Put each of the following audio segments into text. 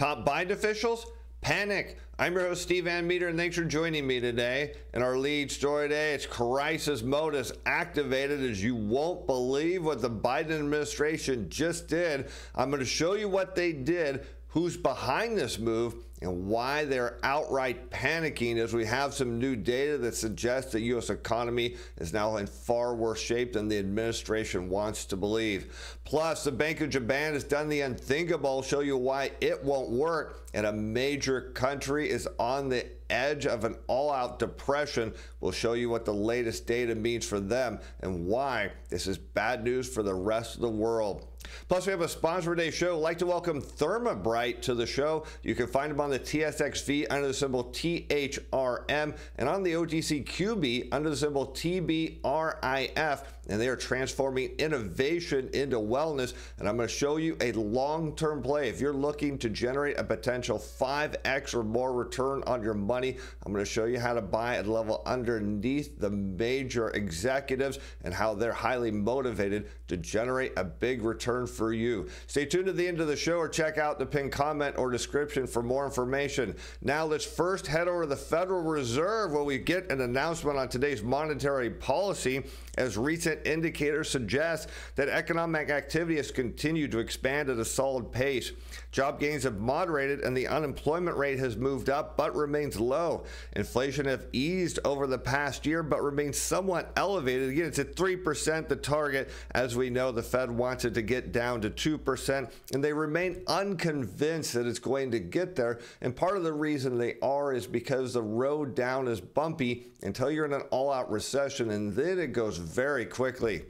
Top Biden officials panic. I'm your host, Steve Van Metre, and thanks for joining me today. In our lead story today, it's crisis mode is activated as you won't believe what the Biden administration just did. I'm going to show you what they did, who's behind this move, and why they're outright panicking as we have some new data that suggests the U.S. economy is now in far worse shape than the administration wants to believe. Plus, the Bank of Japan has done the unthinkable, show you why it won't work, and a major country is on the edge of an all out depression. We'll show you what the latest data means for them and why this is bad news for the rest of the world. Plus, we have a sponsor day show. I'd like to welcome Therma Bright to the show. You can find them on the TSXV under the symbol THRM and on the OTCQB under the symbol TBRIF. And they are transforming innovation into wellness. And I'm going to show you a long term play. If you're looking to generate a potential 5x or more return on your money, I'm going to show you how to buy at a level underneath the major executives and how they're highly motivated to generate a big return for you. Stay tuned to the end of the show or check out the pinned comment or description for more information. Now, let's first head over to the Federal Reserve where we get an announcement on today's monetary policy as recent indicators suggest that economic activity has continued to expand at a solid pace. Job gains have moderated and the unemployment rate has moved up but remains low. Inflation have eased over the past year but remains somewhat elevated. Again, it's at 3%, the target. As we know, the Fed wants it to get down to 2%, and they remain unconvinced that it's going to get there. And part of the reason they are is because the road down is bumpy until you're in an all out recession, and then it goes very quickly.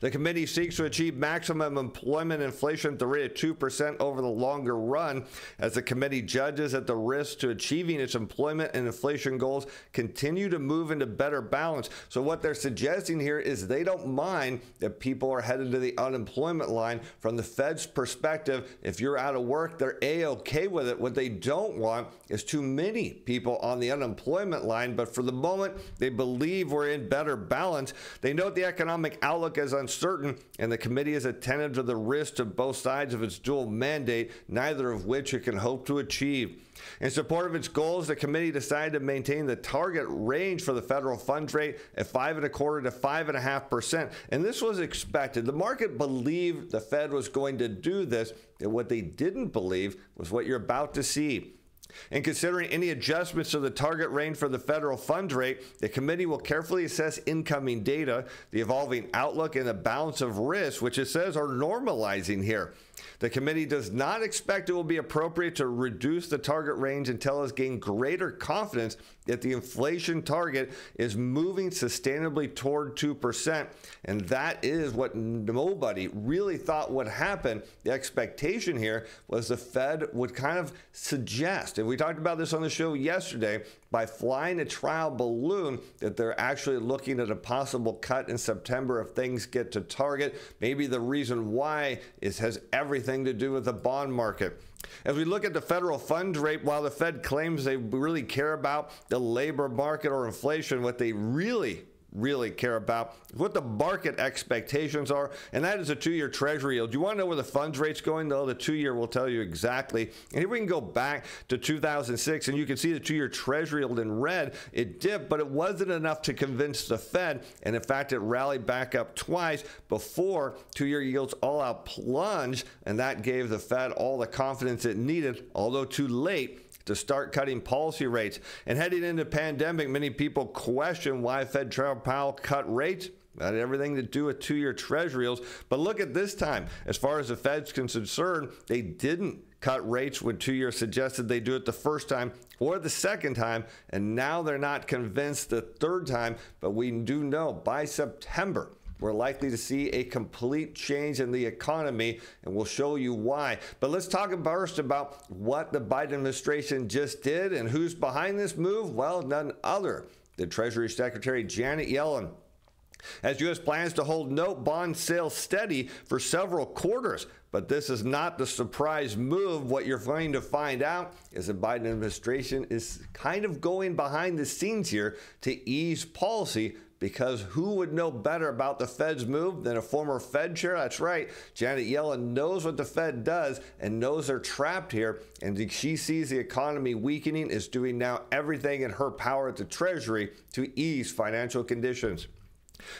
The committee seeks to achieve maximum employment inflation at the rate of 2% over the longer run, as the committee judges that the risks to achieving its employment and inflation goals continue to move into better balance. So, what they're suggesting here is they don't mind that people are headed to the unemployment line. From the Fed's perspective, if you're out of work, they're A OK with it. What they don't want is too many people on the unemployment line. But for the moment, they believe we're in better balance. They note the economic outlook as uncertain, and the committee is attentive to the risks of both sides of its dual mandate, neither of which it can hope to achieve. In support of its goals, the committee decided to maintain the target range for the federal funds rate at five and a quarter to five and a half percent. And this was expected. The market believed the Fed was going to do this, and what they didn't believe was what you're about to see. In considering any adjustments to the target range for the federal funds rate, the committee will carefully assess incoming data, the evolving outlook, and the balance of risk, which it says are normalizing here. The committee does not expect it will be appropriate to reduce the target range until it has gained greater confidence that the inflation target is moving sustainably toward 2%. And that is what nobody really thought would happen. The expectation here was the Fed would kind of suggest, and we talked about this on the show yesterday, by flying a trial balloon that they're actually looking at a possible cut in September if things get to target. Maybe the reason why is has everything to do with the bond market. As we look at the federal funds rate, while the Fed claims they really care about the labor market or inflation, what they really really care about what the market expectations are, and that is a two year treasury yield. Do you want to know where the funds rate's going, though? The two year will tell you exactly. And here we can go back to 2006, and you can see the two year treasury yield in red. It dipped, but it wasn't enough to convince the Fed. And in fact, it rallied back up twice before two year yields all out plunge, and that gave the Fed all the confidence it needed, although too late to start cutting policy rates. And heading into pandemic, many people question why Fed Chair Powell cut rates. Had everything to do with two-year treasury yields. But look at this time. As far as the Fed's concerned, they didn't cut rates when two years suggested they do it the first time or the second time, and now they're not convinced the third time. But we do know by September we're likely to see a complete change in the economy, and we'll show you why. But let's talk first about what the Biden administration just did and who's behind this move. Well, none other than Treasury Secretary Janet Yellen. As U.S. plans to hold note bond sales steady for several quarters. But this is not the surprise move. What you're going to find out is the Biden administration is kind of going behind the scenes here to ease policy because who would know better about the Fed's move than a former Fed chair? That's right. Janet Yellen knows what the Fed does and knows they're trapped here. And she sees the economy weakening, is doing now everything in her power at the Treasury to ease financial conditions.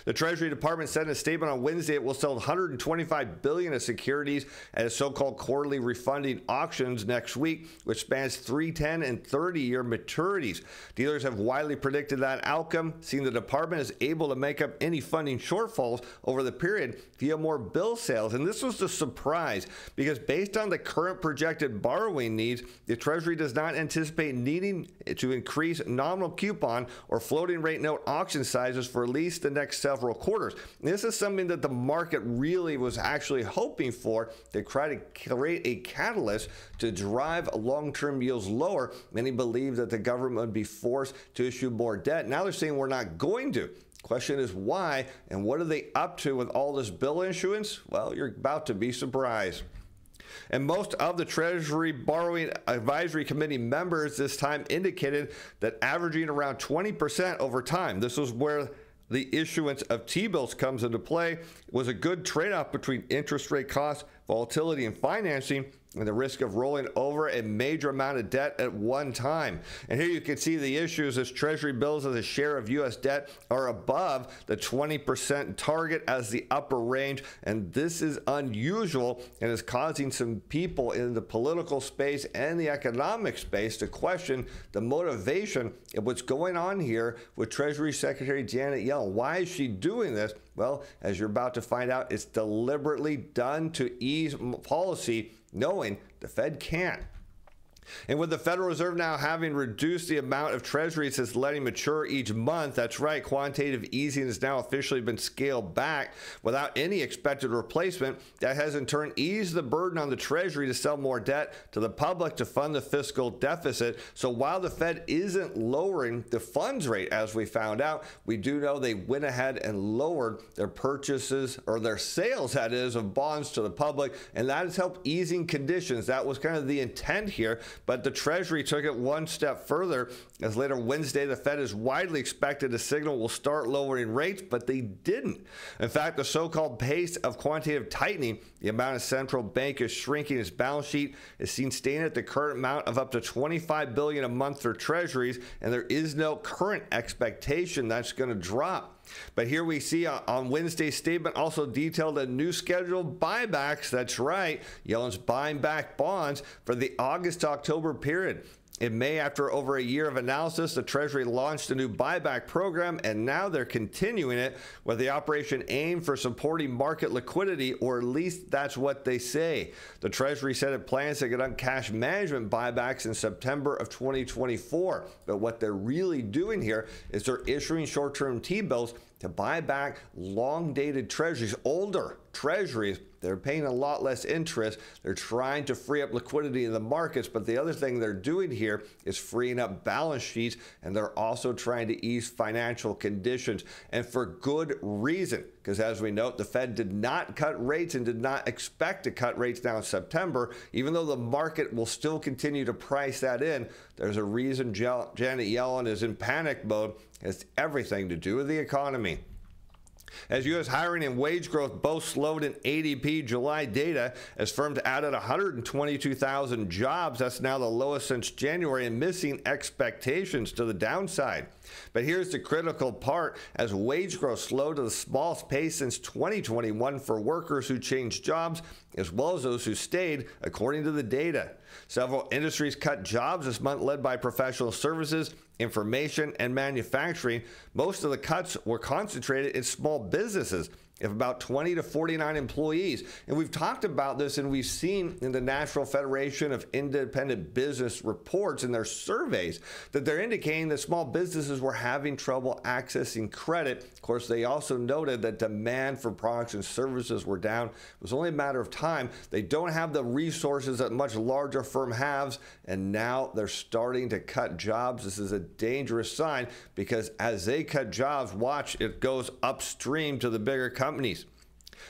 The Treasury Department said in a statement on Wednesday it will sell 125 billion of securities at so-called quarterly refunding auctions next week, which spans 3, 10, and 30-year maturities. Dealers have widely predicted that outcome, seeing the department is able to make up any funding shortfalls over the period via more bill sales. And this was the surprise because based on the current projected borrowing needs, the Treasury does not anticipate needing to increase nominal coupon or floating rate note auction sizes for at least the next next several quarters. This is something that the market really was actually hoping for to try to create a catalyst to drive long term yields lower. Many believe that the government would be forced to issue more debt. Now they're saying we're not going to. Question is why and what are they up to with all this bill issuance? Well, you're about to be surprised. And most of the Treasury Borrowing Advisory Committee members this time indicated that averaging around 20% over time. This was where the issuance of T-bills comes into play It was a good trade-off between interest rate costs, volatility, in financing and the risk of rolling over a major amount of debt at one time. And here you can see the issues as Treasury bills as a share of U.S. debt are above the 20% target as the upper range. And this is unusual and is causing some people in the political space and the economic space to question the motivation of what's going on here with Treasury Secretary Janet Yellen. Why is she doing this? Well, as you're about to find out, it's deliberately done to ease policy knowing the Fed can't. And with the Federal Reserve now having reduced the amount of treasuries it's letting mature each month, that's right, quantitative easing has now officially been scaled back without any expected replacement. That has in turn eased the burden on the Treasury to sell more debt to the public to fund the fiscal deficit. So while the Fed isn't lowering the funds rate, as we found out, we do know they went ahead and lowered their purchases or their sales, that is, of bonds to the public, and that has helped easing conditions. That was kind of the intent here. But the Treasury took it one step further as later Wednesday, the Fed is widely expected to signal will start lowering rates, but they didn't. In fact, the so called pace of quantitative tightening, the amount of central bank is shrinking its balance sheet, is seen staying at the current amount of up to 25 billion a month for treasuries, and there is no current expectation that's going to drop. But here we see on Wednesday's statement also detailed a new schedule of buybacks. That's right. Yellen's buying back bonds for the August October period. In May, after over a year of analysis, the Treasury launched a new buyback program, and now they're continuing it with the operation aimed for supporting market liquidity, or at least that's what they say. The Treasury said it plans to get on cash management buybacks in September of 2024. But what they're really doing here is they're issuing short term T bills to buy back long dated treasuries, older treasuries. They're paying a lot less interest. They're trying to free up liquidity in the markets. But the other thing they're doing here is freeing up balance sheets, and they're also trying to ease financial conditions, and for good reason. Because as we note, the Fed did not cut rates and did not expect to cut rates now in September, even though the market will still continue to price that in. There's a reason Janet Yellen is in panic mode. It's everything to do with the economy. As U.S. hiring and wage growth both slowed in ADP July data, as firms added 122,000 jobs, that's now the lowest since January and missing expectations to the downside. But here's the critical part as wage growth slowed to the smallest pace since 2021 for workers who changed jobs, as well as those who stayed, according to the data. Several industries cut jobs this month, led by professional services, information, and manufacturing. Most of the cuts were concentrated in small businesses of about 20 to 49 employees. And we've talked about this and we've seen in the National Federation of Independent Business reports in their surveys that they're indicating that small businesses were having trouble accessing credit. Of course, they also noted that demand for products and services were down. It was only a matter of time. They don't have the resources that much larger firm has, and now they're starting to cut jobs. This is a dangerous sign because as they cut jobs, watch it goes upstream to the bigger companies companies.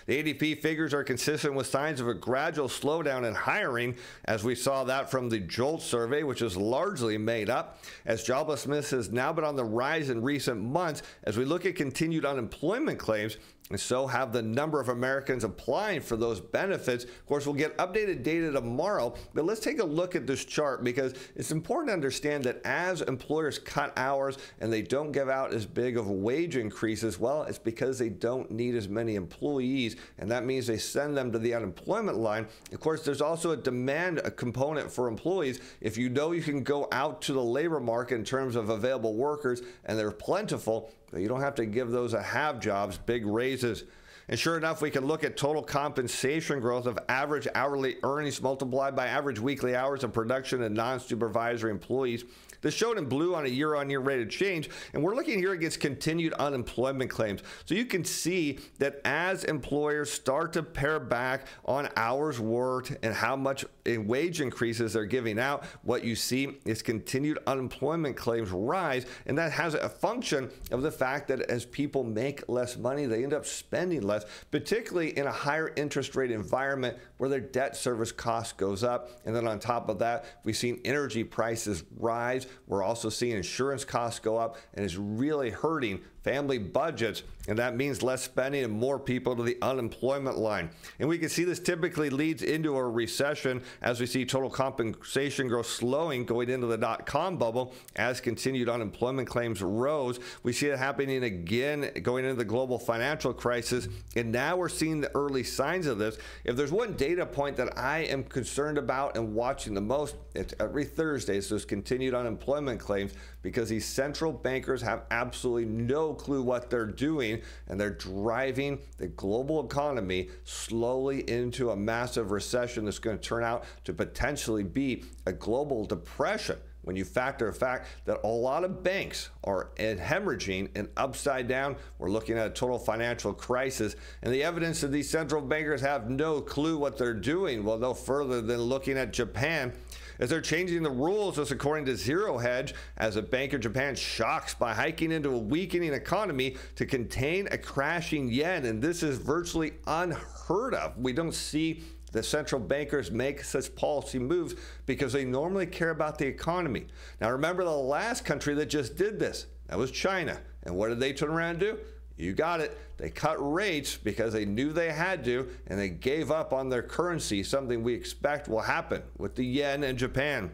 The ADP figures are consistent with signs of a gradual slowdown in hiring, as we saw that from the JOLT survey, which is largely made up, as joblessness has now been on the rise in recent months. As we look at continued unemployment claims, and so have the number of Americans applying for those benefits. Of course, we'll get updated data tomorrow, but let's take a look at this chart because it's important to understand that as employers cut hours and they don't give out as big of wage increases, well, it's because they don't need as many employees, and that means they send them to the unemployment line. Of course, there's also a demand component for employees. If you know you can go out to the labor market in terms of available workers and they're plentiful, you don't have to give those a have jobs big raises. And sure enough, we can look at total compensation growth of average hourly earnings multiplied by average weekly hours of production and non supervisory employees. This showed in blue on a year on year rate of change. And we're looking here against continued unemployment claims. So you can see that as employers start to pare back on hours worked and how much wage increases they're giving out, what you see is continued unemployment claims rise. And that has a function of the fact that as people make less money, they end up spending less, particularly in a higher interest rate environment where their debt service cost goes up. And then on top of that, we've seen energy prices rise. We're also seeing insurance costs go up, and it's really hurting family budgets, and that means less spending and more people to the unemployment line. And we can see this typically leads into a recession as we see total compensation growth slowing going into the dot com bubble as continued unemployment claims rose. We see it happening again going into the global financial crisis, and now we're seeing the early signs of this. If there's one data point that I am concerned about and watching the most, it's every Thursday, so it's continued unemployment claims because these central bankers have absolutely no clue what they're doing and they're driving the global economy slowly into a massive recession that's going to turn out to potentially be a global depression when you factor the fact that a lot of banks are hemorrhaging and upside down, we're looking at a total financial crisis. And the evidence that these central bankers have no clue what they're doing, well, no further than looking at Japan as they're changing the rules, this according to Zero Hedge, as a Bank of Japan shocks by hiking into a weakening economy to contain a crashing yen. And this is virtually unheard of. We don't see the central bankers make such policy moves because they normally care about the economy. Now, remember the last country that just did this? That was China. And what did they turn around and do? You got it. They cut rates because they knew they had to, and they gave up on their currency, something we expect will happen with the yen and Japan.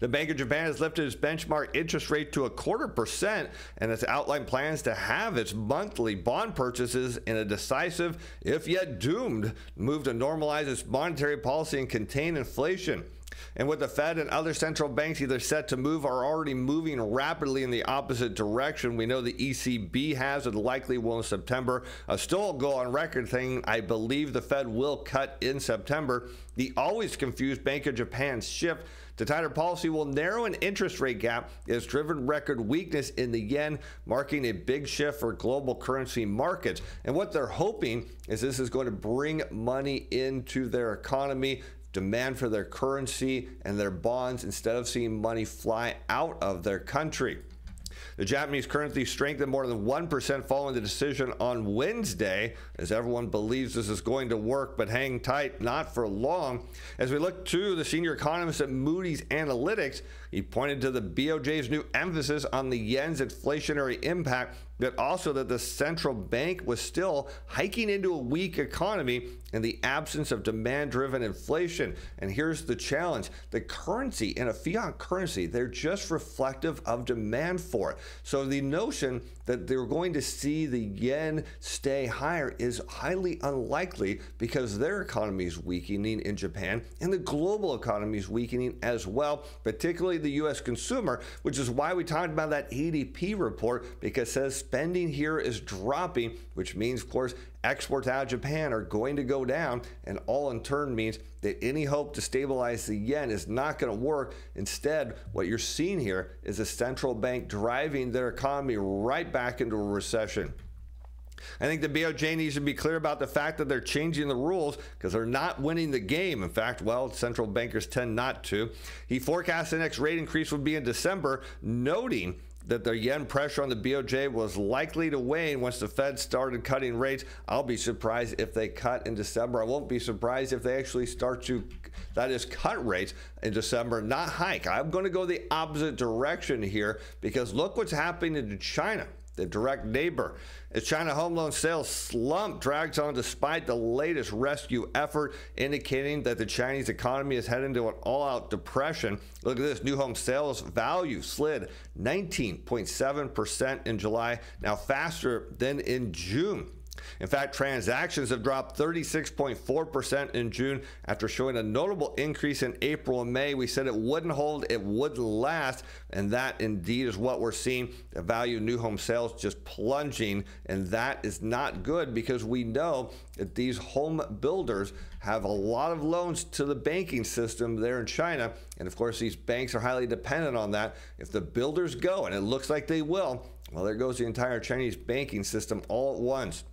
The Bank of Japan has lifted its benchmark interest rate to a quarter percent and has outlined plans to have its monthly bond purchases in a decisive, if yet doomed, move to normalize its monetary policy and contain inflation. And with the Fed and other central banks either set to move or already moving rapidly in the opposite direction, we know the ECB has and likely will in September. A still go on record saying I believe the Fed will cut in September. The always confused Bank of Japan's shift to tighter policy will narrow an interest rate gap. It has driven record weakness in the yen, marking a big shift for global currency markets. And what they're hoping is this is going to bring money into their economy, demand for their currency and their bonds instead of seeing money fly out of their country. The Japanese currency strengthened more than 1% following the decision on Wednesday, as everyone believes this is going to work, but hang tight, not for long. As we look to the senior economist at Moody's Analytics, he pointed to the BOJ's new emphasis on the yen's inflationary impact but also that the central bank was still hiking into a weak economy in the absence of demand driven inflation. And here's the challenge the currency in a fiat currency, they're just reflective of demand for it. So the notion that they're going to see the yen stay higher is highly unlikely because their economy is weakening in Japan and the global economy is weakening as well, particularly the US consumer, which is why we talked about that ADP report because it says spending here is dropping, which means, of course, exports out of Japan are going to go down, and all in turn means that any hope to stabilize the yen is not going to work. Instead, what you're seeing here is a central bank driving their economy right back into a recession. I think the BOJ needs to be clear about the fact that they're changing the rules because they're not winning the game. In fact, well, central bankers tend not to. He forecast the next rate increase would be in December, noting that the yen pressure on the BOJ was likely to wane once the Fed started cutting rates. I'll be surprised if they cut in December. I won't be surprised if they actually start to, that is, cut rates in December, not hike. I'm going to go the opposite direction here because look what's happening in China the direct neighbor. As China home loan sales slump drags on despite the latest rescue effort, indicating that the Chinese economy is heading to an all out depression. Look at this new home sales value slid 19.7% in July, now faster than in June. In fact, transactions have dropped 36.4% in June after showing a notable increase in April and May. We said it wouldn't hold, it wouldn't last, and that indeed is what we're seeing. The value of new home sales just plunging, and that is not good because we know that these home builders have a lot of loans to the banking system there in China. And of course, these banks are highly dependent on that. If the builders go, and it looks like they will, well, there goes the entire Chinese banking system all at once.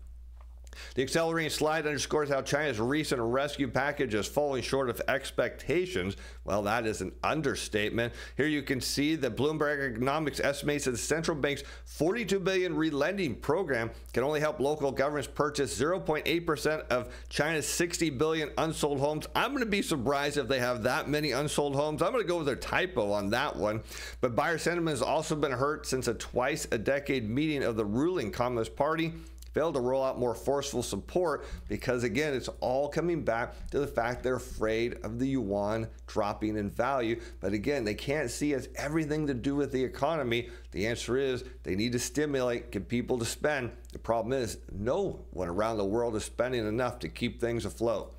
The accelerating slide underscores how China's recent rescue package is falling short of expectations. Well, that is an understatement. Here you can see that Bloomberg Economics estimates that the central bank's 42 billion relending program can only help local governments purchase 0.8% of China's 60 billion unsold homes. I'm going to be surprised if they have that many unsold homes. I'm going to go with their typo on that one. But buyer sentiment has also been hurt since a twice a decade meeting of the ruling Communist Party failed to roll out more forceful support because, again, it's all coming back to the fact they're afraid of the yuan dropping in value. But again, they can't see as everything to do with the economy. The answer is they need to stimulate, get people to spend. The problem is, no one around the world is spending enough to keep things afloat.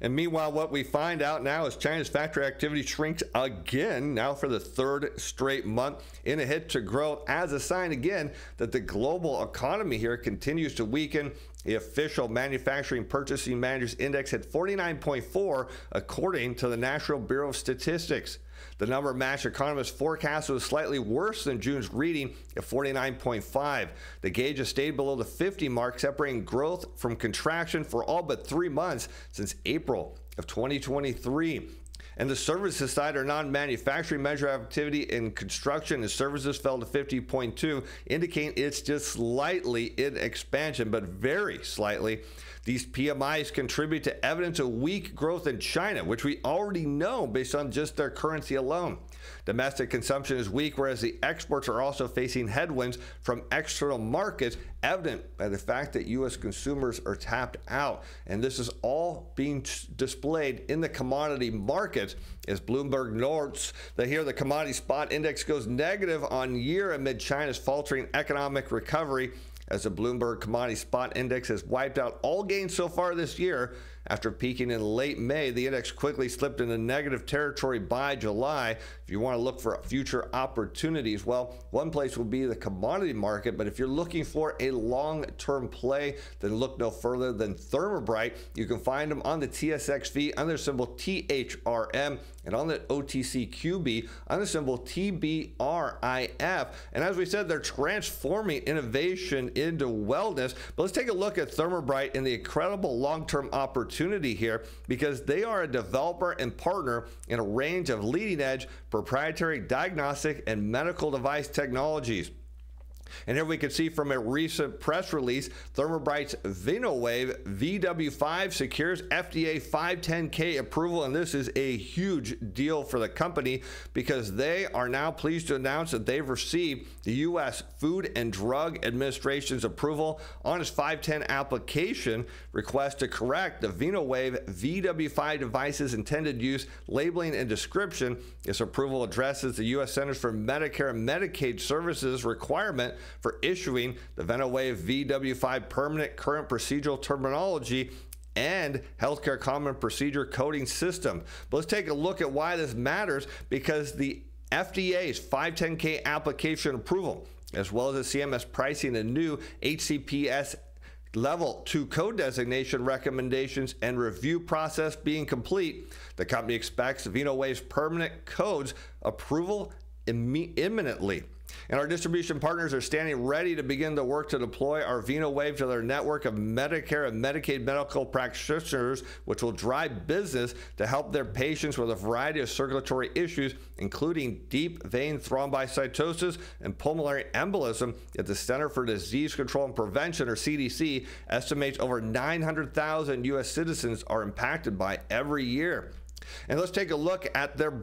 And meanwhile, what we find out now is China's factory activity shrinks again, now for the third straight month, in a hit to growth, as a sign again that the global economy here continues to weaken. The official Manufacturing Purchasing Managers Index hit 49.4, according to the National Bureau of Statistics. The number matched economists forecast was slightly worse than June's reading at 49.5. The gauge has stayed below the 50 mark, separating growth from contraction for all but three months since April of 2023. And the services side or non manufacturing measure activity in construction and services fell to 50.2, indicating it's just slightly in expansion, but very slightly. These PMIs contribute to evidence of weak growth in China, which we already know based on just their currency alone. Domestic consumption is weak, whereas the exports are also facing headwinds from external markets, evident by the fact that U.S. consumers are tapped out. And this is all being displayed in the commodity markets as Bloomberg notes that here the commodity spot index goes negative on year amid China's faltering economic recovery as the Bloomberg Commodity Spot Index has wiped out all gains so far this year. After peaking in late May, the index quickly slipped into negative territory by July. If you want to look for future opportunities, well, one place will be the commodity market. But if you're looking for a long term play, then look no further than Therma Bright. You can find them on the TSXV under symbol THRM and on the OTCQB under symbol TBRIF. And as we said, they're transforming innovation into wellness. But let's take a look at Therma Bright and the incredible long term opportunity here because they are a developer and partner in a range of leading edge proprietary diagnostic and medical device technologies. And here we can see from a recent press release, Therma Bright's VenoWave VW5 secures FDA 510K approval. And this is a huge deal for the company because they are now pleased to announce that they've received the U.S. Food and Drug Administration's approval on its 510 application request to correct the VenoWave VW5 device's intended use, labeling, and description. This approval addresses the U.S. Centers for Medicare and Medicaid Services requirement for issuing the VenoWave VW5 permanent current procedural terminology and healthcare common procedure coding system. But let's take a look at why this matters because the FDA's 510K application approval, as well as the CMS pricing and new HCPS level 2 code designation recommendations and review process being complete, the company expects VenoWave's permanent codes approval imminently. And our distribution partners are standing ready to begin the work to deploy our VenoWave to their network of Medicare and Medicaid medical practitioners, which will drive business to help their patients with a variety of circulatory issues, including deep vein thrombocytosis and pulmonary embolism. At the Center for Disease Control and Prevention, or CDC, estimates over 900,000 U.S. citizens are impacted by every year. And let's take a look at their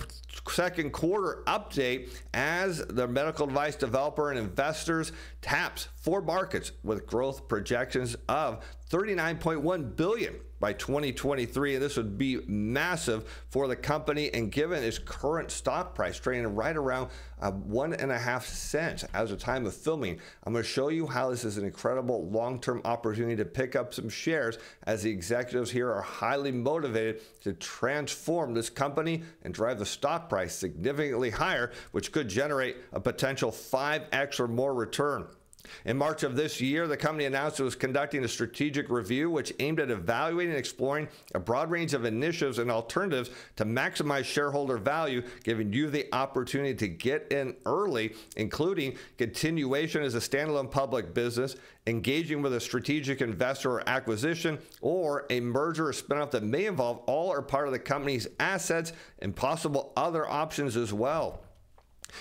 second quarter update as the medical device developer and investors taps four markets with growth projections of 39.1 billion by 2023 and this would be massive for the company and given its current stock price trading right around uh, one and a half cents as of time of filming. I'm going to show you how this is an incredible long-term opportunity to pick up some shares as the executives here are highly motivated to transform this company and drive the stock price significantly higher which could generate a potential 5x or more return in March of this year, the company announced it was conducting a strategic review which aimed at evaluating and exploring a broad range of initiatives and alternatives to maximize shareholder value, giving you the opportunity to get in early, including continuation as a standalone public business, engaging with a strategic investor or acquisition, or a merger or spinoff that may involve all or part of the company's assets and possible other options as well.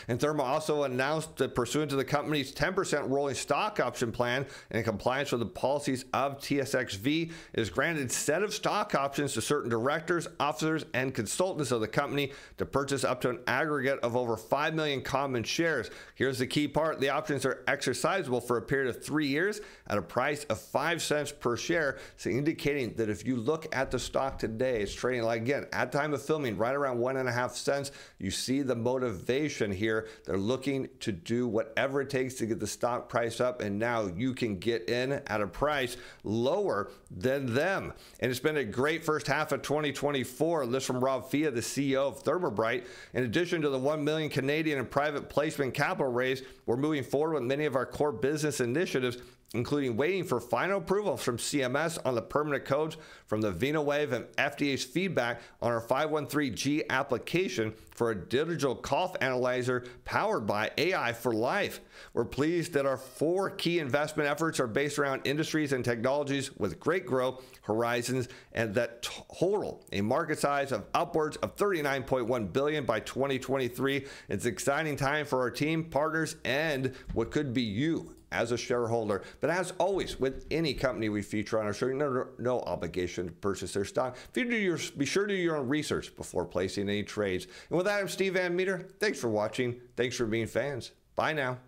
And Therma also announced that pursuant to the company's 10% rolling stock option plan in compliance with the policies of TSXV, is granted a set of stock options to certain directors, officers, and consultants of the company to purchase up to an aggregate of over 5 million common shares. Here's the key part the options are exercisable for a period of three years at a price of 5 cents per share, so indicating that if you look at the stock today, it's trading like again at time of filming right around one and a half cents. You see the motivation here. They're looking to do whatever it takes to get the stock price up, and now you can get in at a price lower than them. And it's been a great first half of 2024. This from Rob Fia, the CEO of Therma Bright. In addition to the 1 million Canadian and private placement capital raise, we're moving forward with many of our core business initiatives including waiting for final approval from CMS on the permanent codes from the VenoWave and FDA's feedback on our 513G application for a digital cough analyzer powered by AI4LYF. We're pleased that our four key investment efforts are based around industries and technologies with great growth horizons and that total a market size of upwards of 39.1 billion by 2023. It's an exciting time for our team, partners, and what could be you as a shareholder. But as always, with any company we feature on our show, no, no obligation to purchase their stock. Your, be sure to do your own research before placing any trades. And with that, I'm Steve Van Metre. Thanks for watching. Thanks for being fans. Bye now.